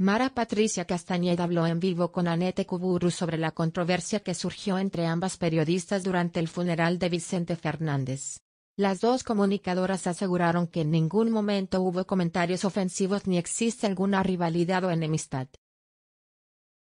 Mara Patricia Castañeda habló en vivo con Anete Kuburu sobre la controversia que surgió entre ambas periodistas durante el funeral de Vicente Fernández. Las dos comunicadoras aseguraron que en ningún momento hubo comentarios ofensivos ni existe alguna rivalidad o enemistad.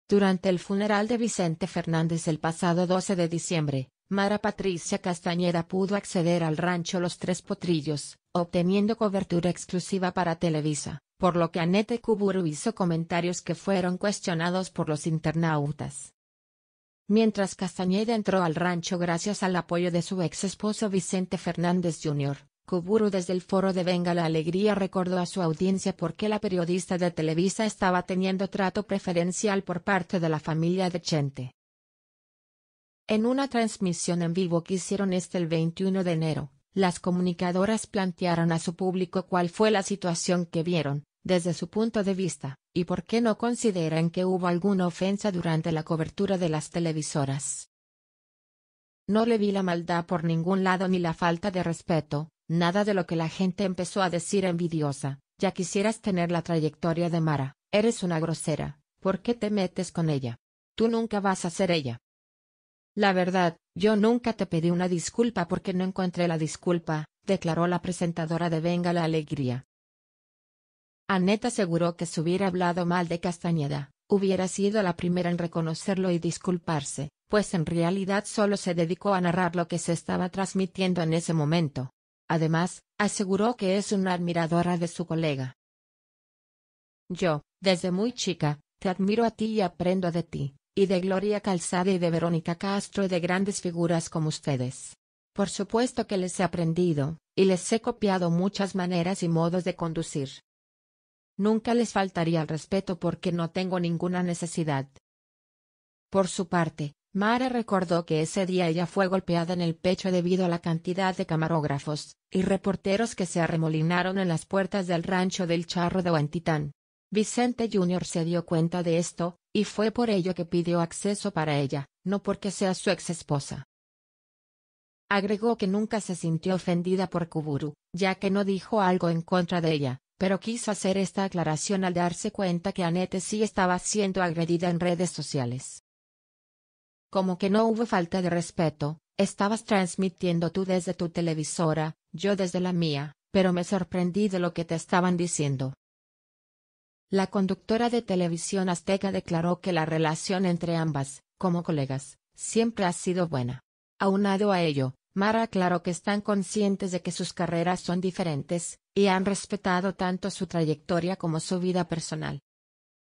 Durante el funeral de Vicente Fernández el pasado 12 de diciembre, Mara Patricia Castañeda pudo acceder al rancho Los Tres Potrillos, obteniendo cobertura exclusiva para Televisa, por lo que Anete Kuburu hizo comentarios que fueron cuestionados por los internautas. Mientras Castañeda entró al rancho gracias al apoyo de su ex esposo Vicente Fernández Jr., Kuburu desde el foro de Venga la Alegría recordó a su audiencia por qué la periodista de Televisa estaba teniendo trato preferencial por parte de la familia de Chente. En una transmisión en vivo que hicieron este el 21 de enero, las comunicadoras plantearon a su público cuál fue la situación que vieron, desde su punto de vista, y por qué no consideran que hubo alguna ofensa durante la cobertura de las televisoras. No le vi la maldad por ningún lado ni la falta de respeto, nada de lo que la gente empezó a decir envidiosa, ya quisieras tener la trayectoria de Mara, eres una grosera, ¿por qué te metes con ella? Tú nunca vas a ser ella. La verdad, yo nunca te pedí una disculpa porque no encontré la disculpa, declaró la presentadora de Venga la Alegría. Annette aseguró que si hubiera hablado mal de Castañeda, hubiera sido la primera en reconocerlo y disculparse, pues en realidad solo se dedicó a narrar lo que se estaba transmitiendo en ese momento. Además, aseguró que es una admiradora de su colega. Yo, desde muy chica, te admiro a ti y aprendo de ti, y de Gloria Calzada y de Verónica Castro y de grandes figuras como ustedes. Por supuesto que les he aprendido, y les he copiado muchas maneras y modos de conducir. Nunca les faltaría el respeto porque no tengo ninguna necesidad. Por su parte, Mara recordó que ese día ella fue golpeada en el pecho debido a la cantidad de camarógrafos y reporteros que se arremolinaron en las puertas del rancho del Charro de Huantitán. Vicente Jr. se dio cuenta de esto, y fue por ello que pidió acceso para ella, no porque sea su ex esposa. Agregó que nunca se sintió ofendida por Kuburu, ya que no dijo algo en contra de ella, pero quiso hacer esta aclaración al darse cuenta que Annette sí estaba siendo agredida en redes sociales. Como que no hubo falta de respeto, estabas transmitiendo tú desde tu televisora, yo desde la mía, pero me sorprendí de lo que te estaban diciendo. La conductora de televisión azteca declaró que la relación entre ambas, como colegas, siempre ha sido buena. Aunado a ello, Mara aclaró que están conscientes de que sus carreras son diferentes, y han respetado tanto su trayectoria como su vida personal.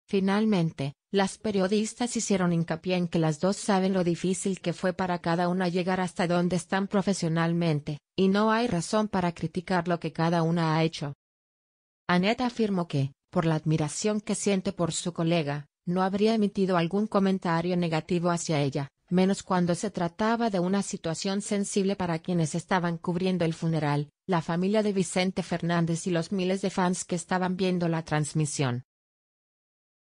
Finalmente, las periodistas hicieron hincapié en que las dos saben lo difícil que fue para cada una llegar hasta donde están profesionalmente, y no hay razón para criticar lo que cada una ha hecho. Annette afirmó que, por la admiración que siente por su colega, no habría emitido algún comentario negativo hacia ella, menos cuando se trataba de una situación sensible para quienes estaban cubriendo el funeral, la familia de Vicente Fernández y los miles de fans que estaban viendo la transmisión.